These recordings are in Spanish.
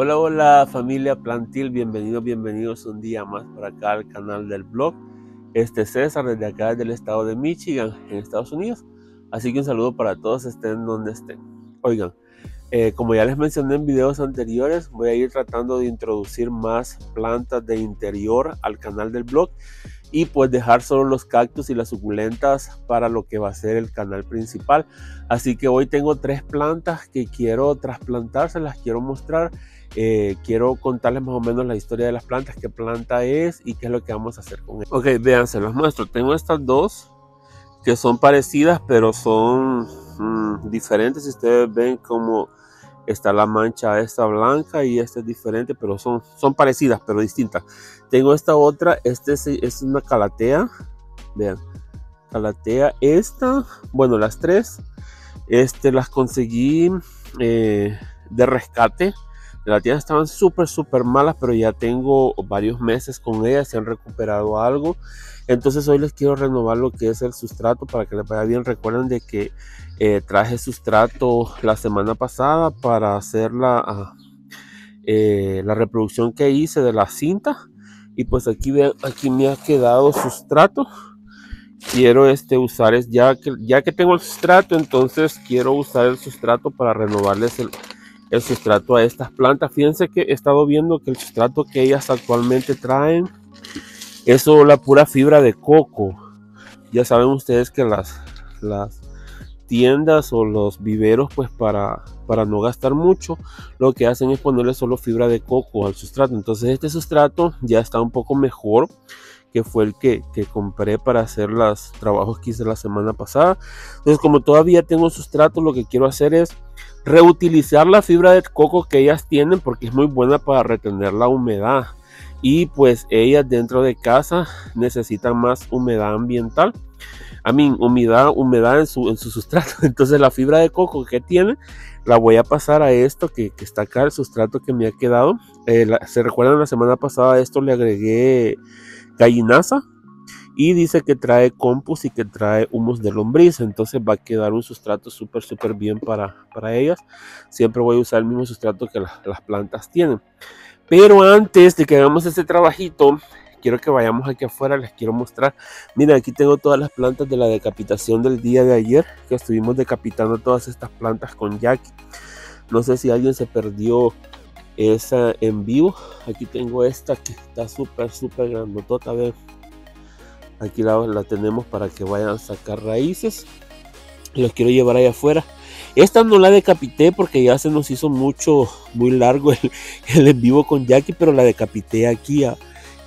Hola, hola familia Plantil, bienvenidos, bienvenidos un día más por acá al canal del blog. Este es César desde acá del estado de Michigan, en Estados Unidos. Así que un saludo para todos, estén donde estén. Oigan, eh, como ya les mencioné en videos anteriores, voy a ir tratando de introducir más plantas de interior al canal del blog y pues dejar solo los cactus y las suculentas para lo que va a ser el canal principal. Así que hoy tengo tres plantas que quiero trasplantar, se las quiero mostrar. Eh, quiero contarles más o menos la historia de las plantas, qué planta es y qué es lo que vamos a hacer con ella. Ok, vean, se las muestro. Tengo estas dos que son parecidas, pero son mm, diferentes. Si ustedes ven como está la mancha esta blanca y esta es diferente, pero son, son parecidas, pero distintas. Tengo esta otra, esta es, una calatea, vean, calatea, esta, bueno, las tres, este, las conseguí eh, de rescate. De la tienda estaban súper, súper malas, pero ya tengo varios meses con ellas, se han recuperado algo. Entonces hoy les quiero renovar lo que es el sustrato para que les vaya bien. Recuerden de que eh, traje sustrato la semana pasada para hacer la, ah, eh, la reproducción que hice de la cinta. Y pues aquí aquí me ha quedado sustrato. Quiero este usar es ya que ya que tengo el sustrato, entonces quiero usar el sustrato para renovarles el, el sustrato a estas plantas. Fíjense que he estado viendo que el sustrato que ellas actualmente traen es solo la pura fibra de coco. Ya saben ustedes que las, las tiendas o los viveros, pues para, para no gastar mucho, lo que hacen es ponerle solo fibra de coco al sustrato. Entonces este sustrato ya está un poco mejor que fue el que, que, compré para hacer los trabajos que hice la semana pasada. Entonces, como todavía tengo sustrato, lo que quiero hacer es reutilizar la fibra de coco que ellas tienen porque es muy buena para retener la humedad y pues ellas dentro de casa necesitan más humedad ambiental. A mí, humedad, humedad en su, en su sustrato. Entonces la fibra de coco que tiene la voy a pasar a esto que, está acá, el sustrato que me ha quedado. Eh, se recuerdan la semana pasada esto le agregué gallinaza y dice que trae compost y que trae humus de lombriz. Entonces va a quedar un sustrato súper, súper bien para, para ellas. Siempre voy a usar el mismo sustrato que las plantas tienen. Pero antes de que hagamos este trabajito, quiero que vayamos aquí afuera, les quiero mostrar. Mira, aquí tengo todas las plantas de la decapitación del día de ayer, que estuvimos decapitando todas estas plantas con Jackie. No sé si alguien se perdió esa en vivo. Aquí tengo esta que está súper, súper grandotota. A ver, aquí la, la tenemos para que vayan a sacar raíces. Los quiero llevar ahí afuera. Esta no la decapité porque ya se nos hizo mucho, muy largo el, en vivo con Jackie, pero la decapité aquí ya,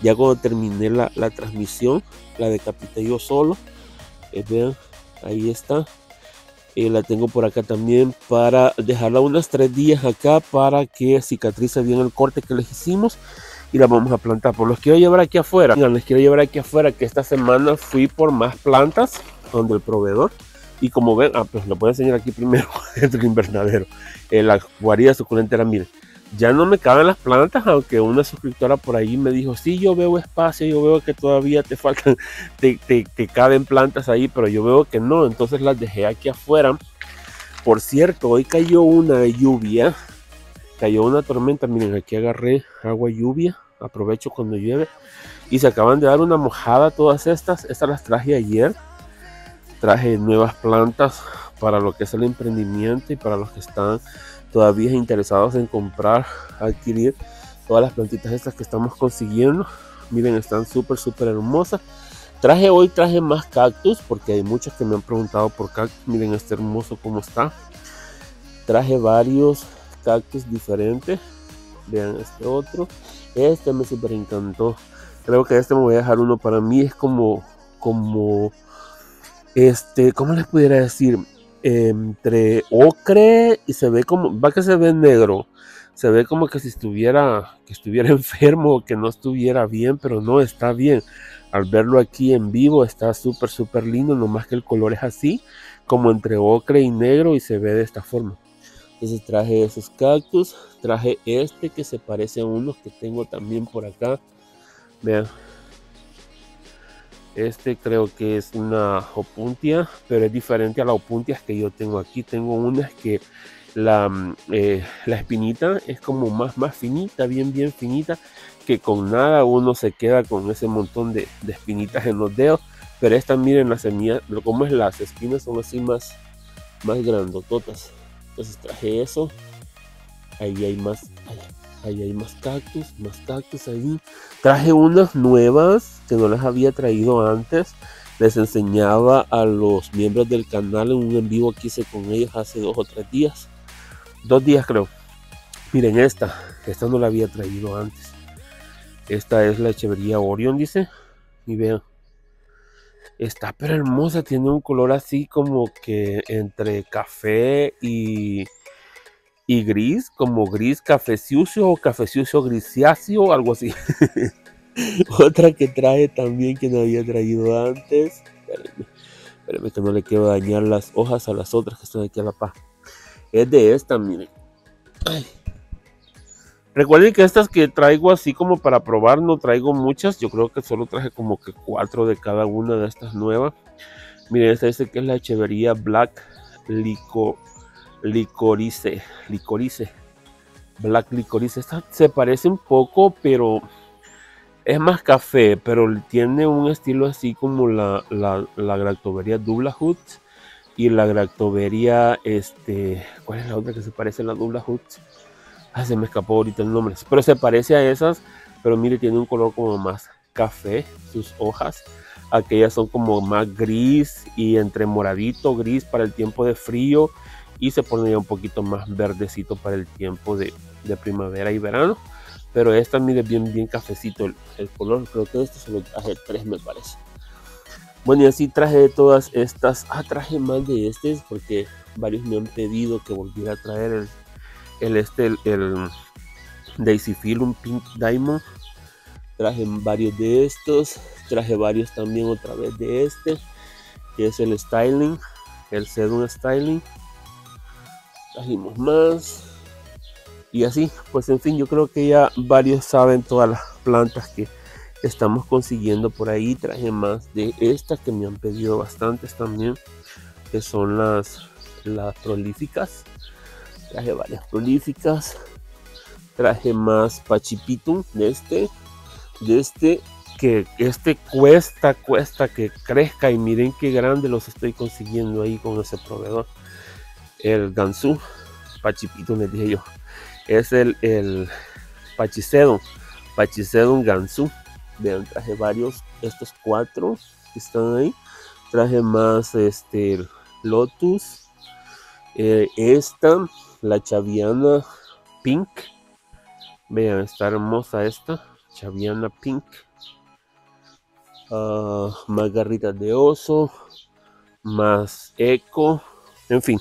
ya cuando terminé la, transmisión. La decapité yo solo. Eh, vean, ahí está. Eh, la tengo por acá también para dejarla unos tres días acá para que cicatrice bien el corte que les hicimos y la vamos a plantar. Por los quiero llevar aquí afuera. Les quiero llevar aquí afuera que esta semana fui por más plantas donde el proveedor y como ven, ah, pues lo voy a enseñar aquí primero dentro del invernadero. Eh, la guarida suculentera, miren, ya no me caben las plantas, aunque una suscriptora por ahí me dijo, sí, yo veo espacio, yo veo que todavía te faltan, te, te, caben plantas ahí, pero yo veo que no, entonces las dejé aquí afuera. Por cierto, hoy cayó una lluvia, cayó una tormenta, miren, aquí agarré agua lluvia, aprovecho cuando llueve, y se acaban de dar una mojada todas estas, estas las traje ayer, traje nuevas plantas para lo que es el emprendimiento y para los que están todavía interesados en comprar, adquirir todas las plantitas estas que estamos consiguiendo. Miren, están súper, súper hermosas. Traje hoy, traje más cactus porque hay muchos que me han preguntado por cactus. Miren este hermoso cómo está. Traje varios cactus diferentes. Vean este otro. Este me súper encantó. Creo que este me voy a dejar uno para mí. Es como, como este, ¿cómo les pudiera decir? Entre ocre y se ve como, va que se ve negro, se ve como que si estuviera, que estuviera enfermo, que no estuviera bien, pero no está bien. Al verlo aquí en vivo está súper, súper lindo, nomás que el color es así, como entre ocre y negro y se ve de esta forma. Entonces traje esos cactus, traje este que se parece a unos que tengo también por acá. Vean, este creo que es una opuntia, pero es diferente a las opuntias que yo tengo aquí. Tengo unas que la, mm, eh, la espinita es como más, más finita, bien, bien finita, que con nada uno se queda con ese montón de, espinitas en los dedos. Pero esta, miren, las semillas, como es las espinas son así más, más grandototas. Entonces traje eso. Ahí hay más, ahí hay más cactus, más cactus ahí. Traje unas nuevas que no las había traído antes. Les enseñaba a los miembros del canal en un en vivo que hice con ellos hace dos o tres días. Dos días creo. Miren esta. Esta no la había traído antes. Esta es la Echevería Orion, dice. Y vean. Está pero hermosa. Tiene un color así como que entre café y, y gris. Como gris cafeciucio o cafeciucio grisáceo. Algo así. Otra que traje también que no había traído antes. Espérenme, espérenme que no le quiero dañar las hojas a las otras que están aquí a la paz. Es de esta, miren. Ay. Recuerden que estas que traigo así como para probar, no traigo muchas. Yo creo que solo traje como que cuatro de cada una de estas nuevas. Miren, esta dice que es la Echevería Black Lico, Licorice. Licorice. Black Licorice. Esta se parece un poco, pero es más café, pero tiene un estilo así como la, la, la Dubla Hood y la Gractoberia, este, ¿cuál es la otra que se parece a la Dubla Hood? Ah, se me escapó ahorita el nombre, pero se parece a esas, pero mire, tiene un color como más café, sus hojas. Aquellas son como más gris y entre moradito, gris para el tiempo de frío y se pone ya un poquito más verdecito para el tiempo de, de primavera y verano. Pero esta, mire, bien, bien cafecito el, el color. Creo que este se lo traje tres, me parece. Bueno, y así traje todas estas. Ah, traje más de este porque varios me han pedido que volviera a traer el, el este, el, Daisy Film Pink Diamond. Traje varios de estos. Traje varios también otra vez de este, que es el Styling, el Sedum Styling. Trajimos más. Y así, pues en fin, yo creo que ya varios saben todas las plantas que estamos consiguiendo por ahí. Traje más de estas que me han pedido bastantes también, que son las, las prolíficas. Traje varias prolíficas. Traje más pachipitum de este, de este, que este cuesta, cuesta que crezca. Y miren qué grande los estoy consiguiendo ahí con ese proveedor. El gansú, pachipitum les dije yo. Es el, el Pachicedon, Pachicedon Gansu. Vean, traje varios, estos cuatro que están ahí. Traje más este Lotus. Eh, esta, la Chaviana Pink. Vean, está hermosa esta. Chaviana Pink. Uh, más garritas de oso. Más eco. En fin.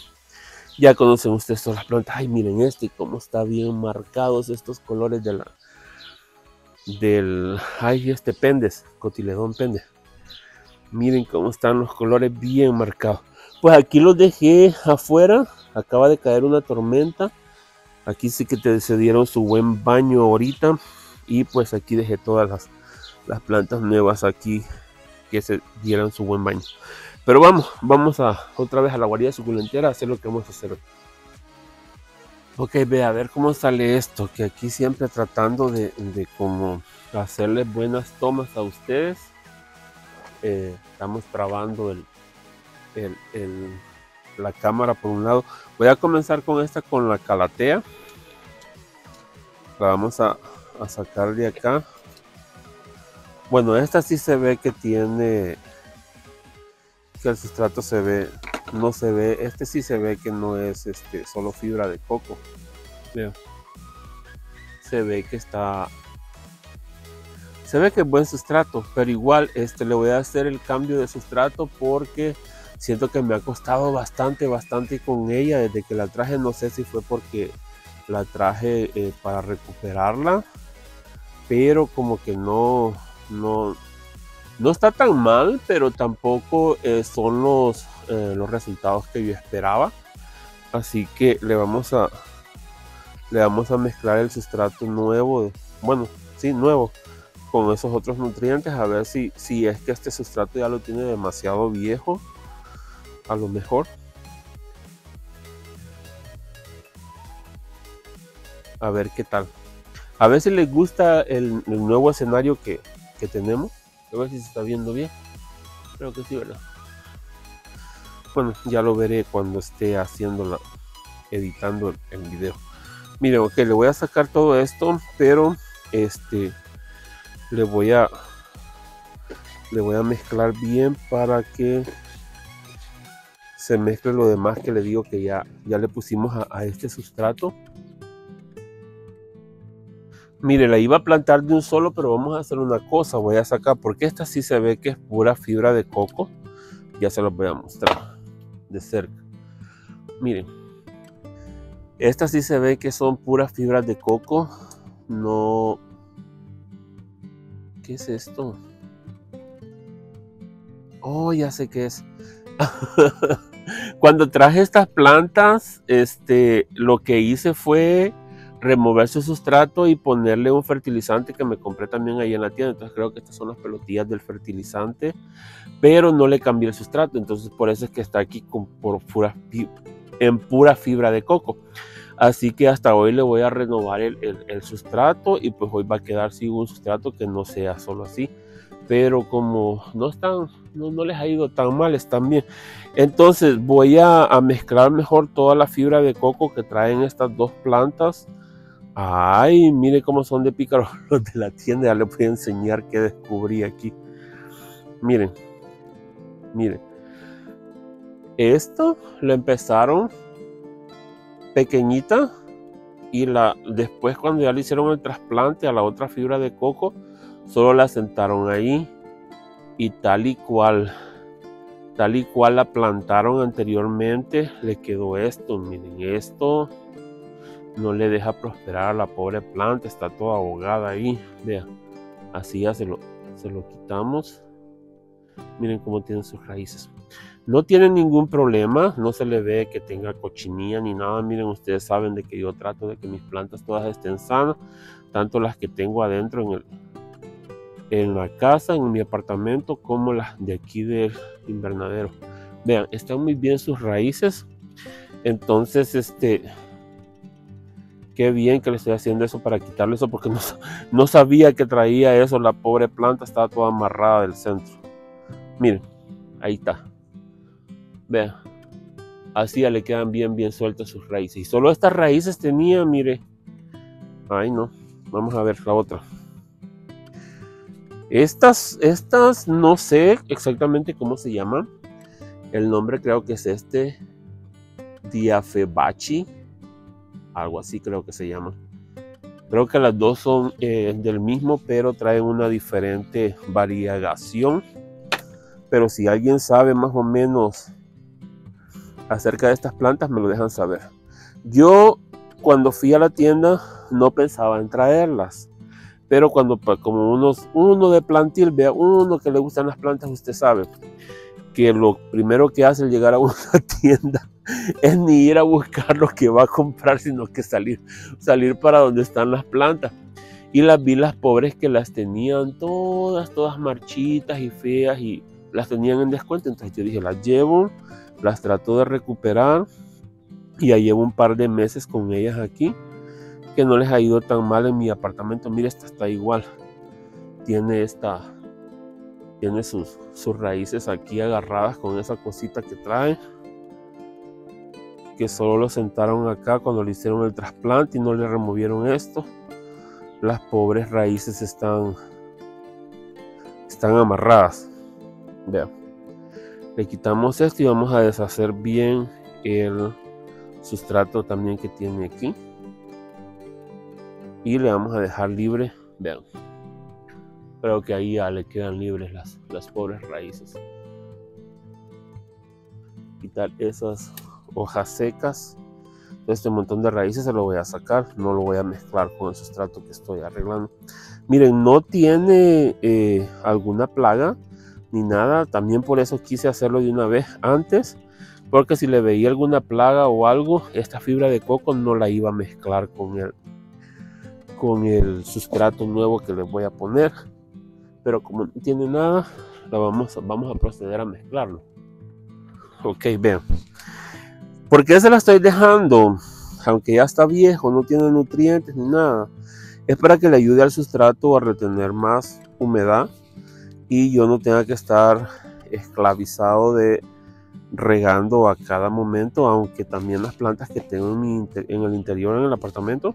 Ya conocen ustedes todas las plantas. Ay, miren este, cómo está bien marcados estos colores de la, del, ay, este pendes, cotiledón pendes. Miren cómo están los colores bien marcados. Pues aquí los dejé afuera. Acaba de caer una tormenta. Aquí sí que te, se dieron su buen baño ahorita. Y pues aquí dejé todas las, plantas nuevas aquí que se dieran su buen baño. Pero vamos, vamos a otra vez a la guarida suculentera a hacer lo que vamos a hacer hoy. Ok, ve a ver cómo sale esto, que aquí siempre tratando de, de hacerles buenas tomas a ustedes. Eh, estamos trabando el, la cámara por un lado. Voy a comenzar con esta, con la calatea. La vamos a, a sacar de acá. Bueno, esta sí se ve que tiene que el sustrato se ve no se ve este sí se ve que no es este solo fibra de coco Vean. se ve que está se ve que es buen sustrato pero igual este le voy a hacer el cambio de sustrato porque siento que me ha costado bastante bastante con ella desde que la traje no sé si fue porque la traje eh, para recuperarla pero como que no no no está tan mal, pero tampoco eh, son los, eh, los resultados que yo esperaba. Así que le vamos a le vamos a mezclar el sustrato nuevo, bueno, sí, nuevo, con esos otros nutrientes, a ver si, si es que este sustrato ya lo tiene demasiado viejo, a lo mejor. a ver qué tal. A si les gusta el, nuevo escenario que, tenemos. A ver si se está viendo bien. Creo que sí, ¿verdad? Bueno, ya lo veré cuando esté haciendo la, editando el video. Miren, ok, le voy a sacar todo esto, pero este le voy a le voy a mezclar bien para que se mezcle lo demás que le digo que ya, ya le pusimos a, este sustrato. Mire, la iba a plantar de un solo, pero vamos a hacer una cosa. Voy a sacar, porque esta sí se ve que es pura fibra de coco. Ya se los voy a mostrar de cerca. Miren, estas sí se ve que son puras fibras de coco. No... ¿Qué es esto? Oh, ya sé qué es. Cuando traje estas plantas, este, lo que hice fue remover su sustrato y ponerle un fertilizante que me compré también ahí en la tienda. Entonces creo que estas son las pelotillas del fertilizante, pero no le cambié el sustrato. Entonces por eso es que está aquí con, por pura, en pura fibra de coco. Así que hasta hoy le voy a renovar el, sustrato y pues hoy va a quedar sin un sustrato que no sea solo así. Pero como no están, no, les ha ido tan mal, están bien. Entonces voy a, mezclar mejor toda la fibra de coco que traen estas dos plantas. Ay, mire cómo son de pícaros los de la tienda. Ya les voy a enseñar qué descubrí aquí. Miren, miren. Esto lo empezaron pequeñita y la después cuando ya le hicieron el trasplante a la otra fibra de coco solo la sentaron ahí y tal y cual tal y cual la plantaron anteriormente le quedó esto miren esto no le deja prosperar a la pobre planta está toda ahogada ahí vean así ya se lo, se lo quitamos miren cómo tienen sus raíces no tiene ningún problema, no se le ve que tenga cochinilla ni nada. Miren, ustedes saben de que yo trato de que mis plantas todas estén sanas, tanto las que tengo adentro en, el, en la casa, en mi apartamento, como las de aquí del invernadero. Vean, están muy bien sus raíces. Entonces, este, qué bien que le estoy haciendo eso para quitarle eso, porque no, sabía que traía eso. La pobre planta estaba toda amarrada del centro. Miren, ahí está. Vean. Así ya le quedan bien, bien sueltas sus raíces. Y solo estas raíces tenía, mire. Ay, no. Vamos a ver la otra. Estas, estas no sé exactamente cómo se llaman. El nombre creo que es este. Diafebachi. Algo así creo que se llama. Creo que las dos son eh, del mismo, pero traen una diferente variación. Pero si alguien sabe más o menos acerca de estas plantas me lo dejan saber. Yo cuando fui a la tienda no pensaba en traerlas, pero cuando como unos, uno de plantil ve a uno que le gustan las plantas, usted sabe que lo primero que hace al llegar a una tienda es ni ir a buscar lo que va a comprar, sino que salir, salir para donde están las plantas. Y las vi las pobres que las tenían todas, todas marchitas y feas y las tenían en descuento. Entonces yo dije, las llevo, las trato de recuperar y ya llevo un par de meses con ellas aquí que no les ha ido tan mal en mi apartamento. Mire esta está igual. Tiene esta tiene sus, sus raíces aquí agarradas con esa cosita que trae que solo lo sentaron acá cuando le hicieron el trasplante y no le removieron esto. Las pobres raíces están están amarradas. Vean le quitamos esto y vamos a deshacer bien el sustrato también que tiene aquí y le vamos a dejar libre vean. Creo que ahí ya le quedan libres las, las pobres raíces. Quitar esas hojas secas. Este montón de raíces se lo voy a sacar no lo voy a mezclar con el sustrato que estoy arreglando. Miren no tiene eh, alguna plaga ni nada. También por eso quise hacerlo de una vez antes, porque si le veía alguna plaga o algo, esta fibra de coco no la iba a mezclar con el, con el sustrato nuevo que le voy a poner. Pero como no tiene nada, la vamos, vamos a proceder a mezclarlo. Ok, vean. ¿Por qué se la estoy dejando aunque ya está viejo, no tiene nutrientes ni nada, es para que le ayude al sustrato a retener más humedad y yo no tenga que estar esclavizado de regando a cada momento, aunque también las plantas que tengo en, el interior en el apartamento,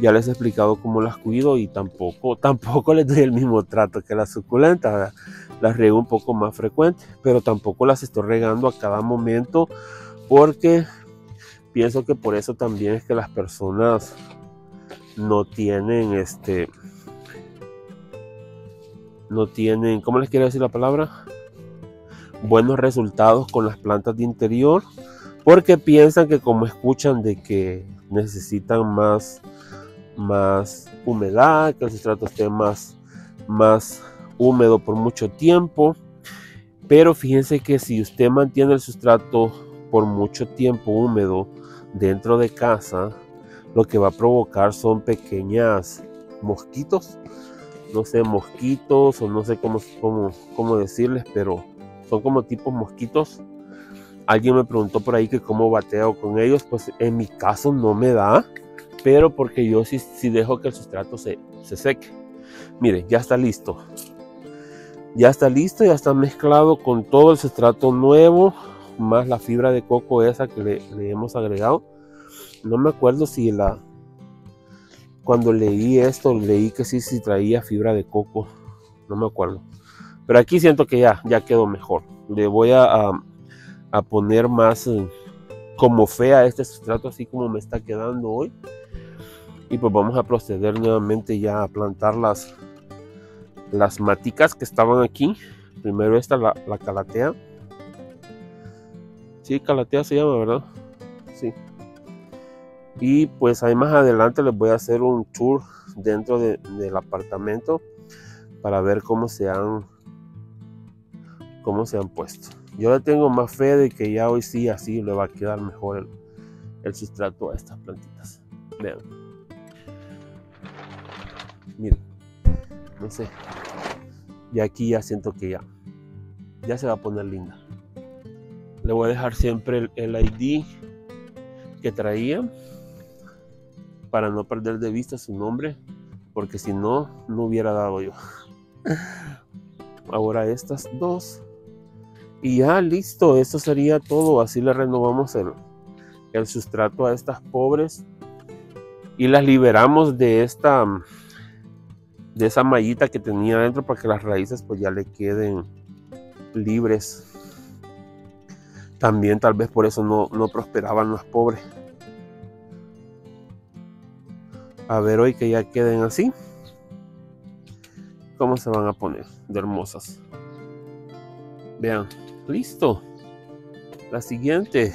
ya les he explicado cómo las cuido y tampoco, tampoco les doy el mismo trato que las suculentas, las riego un poco más frecuente, pero tampoco las estoy regando a cada momento porque pienso que por eso también es que las personas no tienen este no tienen, ¿cómo les quiero decir la palabra? buenos resultados con las plantas de interior porque piensan que como escuchan de que necesitan más, más humedad, que el sustrato esté más, más húmedo por mucho tiempo. Pero fíjense que si usted mantiene el sustrato por mucho tiempo húmedo dentro de casa, lo que va a provocar son pequeñas mosquitos. No sé, mosquitos o no sé cómo, cómo, cómo decirles, pero son como tipos mosquitos. Alguien me preguntó por ahí que cómo bateo con ellos, pues en mi caso no me da, pero porque yo sí, sí dejo que el sustrato se, se seque. Mire, ya está listo. Ya está listo, ya está mezclado con todo el sustrato nuevo, más la fibra de coco esa que le, hemos agregado. No me acuerdo si la, cuando leí esto, leí que sí, sí traía fibra de coco. No me acuerdo. Pero aquí siento que ya, ya quedó mejor. Le voy a, a, poner más eh, como fea este sustrato, así como me está quedando hoy. Y pues vamos a proceder nuevamente ya a plantar las, las maticas que estaban aquí. Primero esta, la, la calatea. Sí, calatea se llama, ¿verdad? Sí. Y pues ahí más adelante les voy a hacer un tour dentro del apartamento para ver cómo se han cómo se han puesto. Yo le tengo más fe de que ya hoy sí así le va a quedar mejor el, sustrato a estas plantitas. Vean. Miren. No sé. Y aquí ya siento que ya. Ya se va a poner linda. Le voy a dejar siempre el, el ID que traía. Para no perder de vista su nombre. Porque si no, no hubiera dado yo. Ahora estas dos y ya listo, eso sería todo. Así le renovamos el, el sustrato a estas pobres. Y las liberamos de esta de esa mallita que tenía adentro para que las raíces pues ya le queden libres. También tal vez por eso no, no prosperaban las pobres. A ver hoy que ya queden así. ¿Cómo se van a poner de hermosas? Vean. Listo. La siguiente.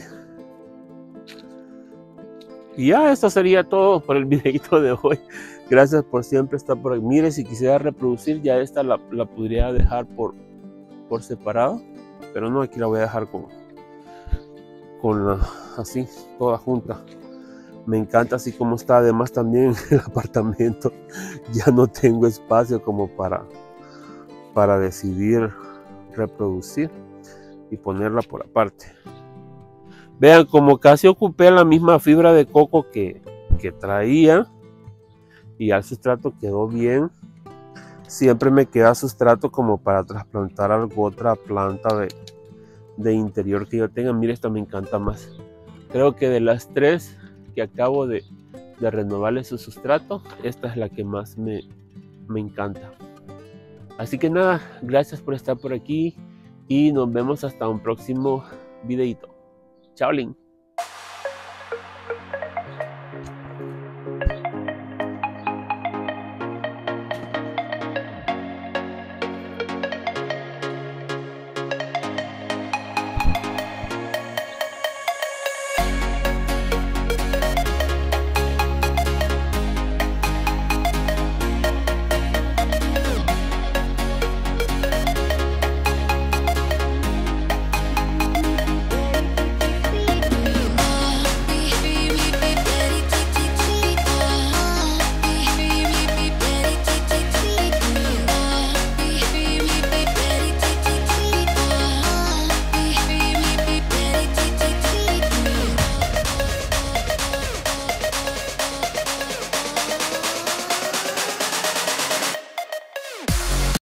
Y ya esto sería todo por el videito de hoy. Gracias por siempre estar por aquí. Mire, si quisiera reproducir, ya esta la, podría dejar por, por separado. Pero no, aquí la voy a dejar con, con la, así, toda junta. Me encanta así como está. Además también el apartamento ya no tengo espacio como para, para decidir reproducir y ponerla por aparte. Vean, como casi ocupé la misma fibra de coco que, que traía y al sustrato quedó bien. Siempre me queda sustrato como para trasplantar algo otra planta de, de interior que yo tenga. Mire, esta me encanta más. Creo que de las tres que acabo de, de renovarle su sustrato, esta es la que más me, me encanta. Así que nada, gracias por estar por aquí y nos vemos hasta un próximo videito. Chao, Link.